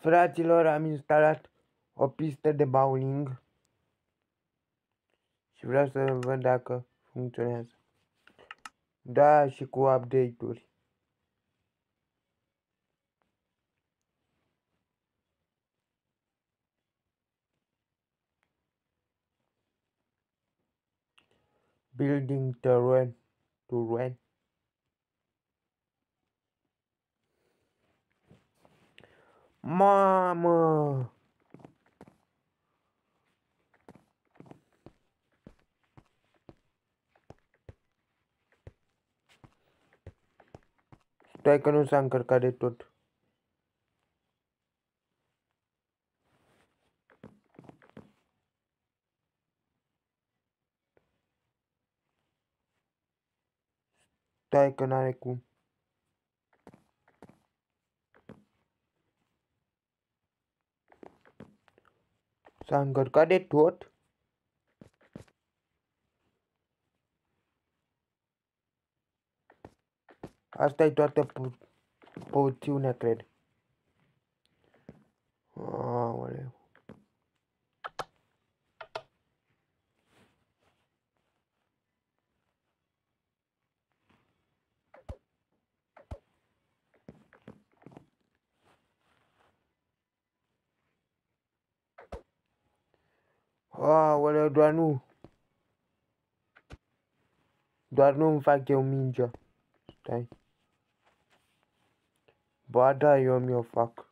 Fraților, am instalat o pistă de bowling și vreau să văd dacă funcționează. Da, și cu update-uri. Building terrain. Terrain. Mamă! Stai că nu s-a încărcat de tot. Stai că n-are cum. S-a încărcat de tot? Asta e toată pu poțiunea, cred. Aoleu. Aoleu, doar nu. Doar nu îmi fac eu mingea. Stai. Ba da, eu mi-o fac.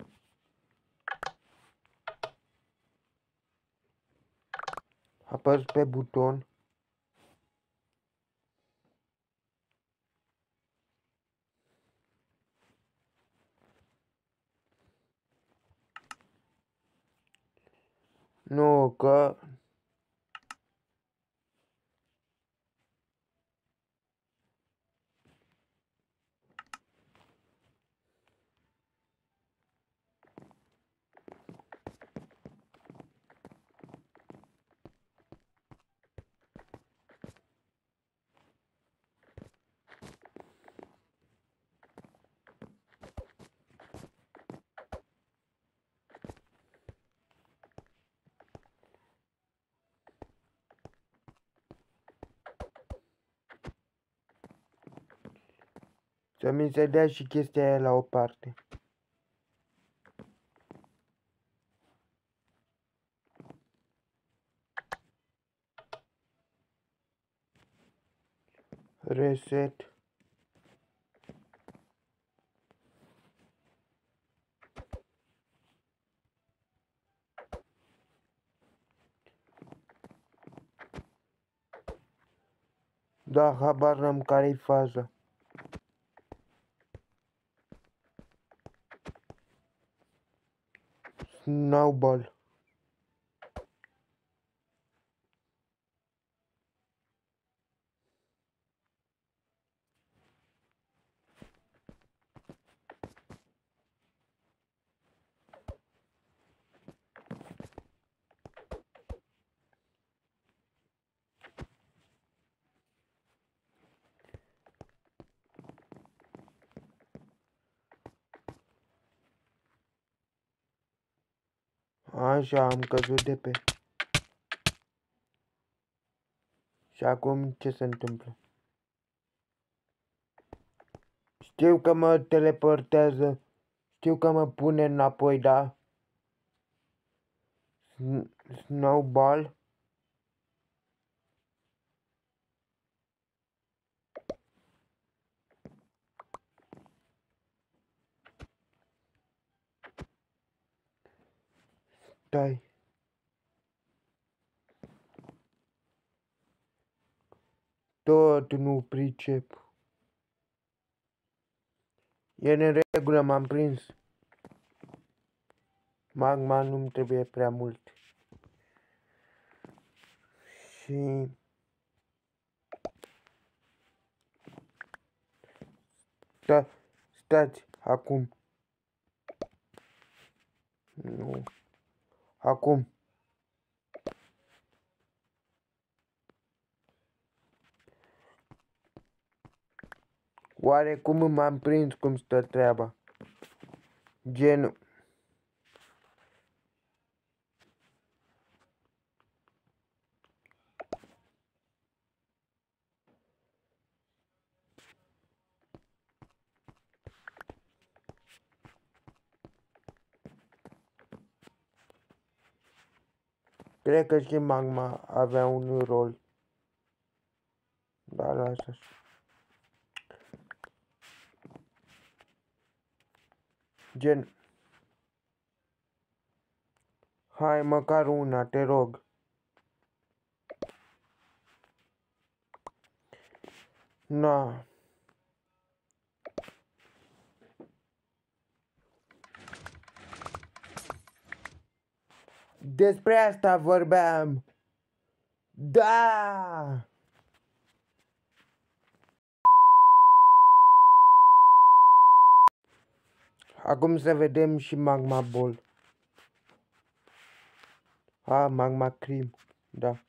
Apăs pe buton. Nu, că Să mi se dea și chestia aia la o parte. Reset. Da, habar n-am care-i faza. Snowball. Așa, am căzut de pe... Și acum ce se întâmplă? Știu că mă teleportează. Știu că mă pune înapoi, da? Snowball. Stai. Tot nu pricep. E în regulă, m-am prins. Magma nu-mi trebuie prea mult. Și... Da, stați, acum. Nu. Acum. Oare cum m-am prins cum stă treaba? Genul. Play करके मांग मा अब new role जेन हाय मकारू नाटे रोग ना Despre asta vorbeam. Da! Acum să vedem și Magma Ball. A, Magma Cream. Da.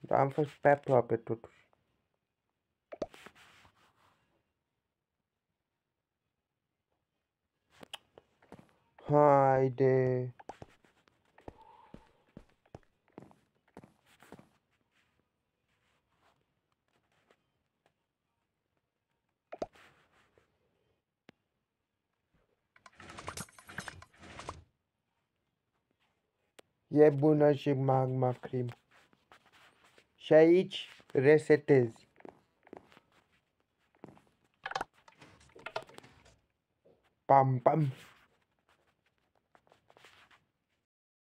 Da, am fost pe aproape totuși. Haide. E bună și magma cream. Și aici resetezi. Pam, pam.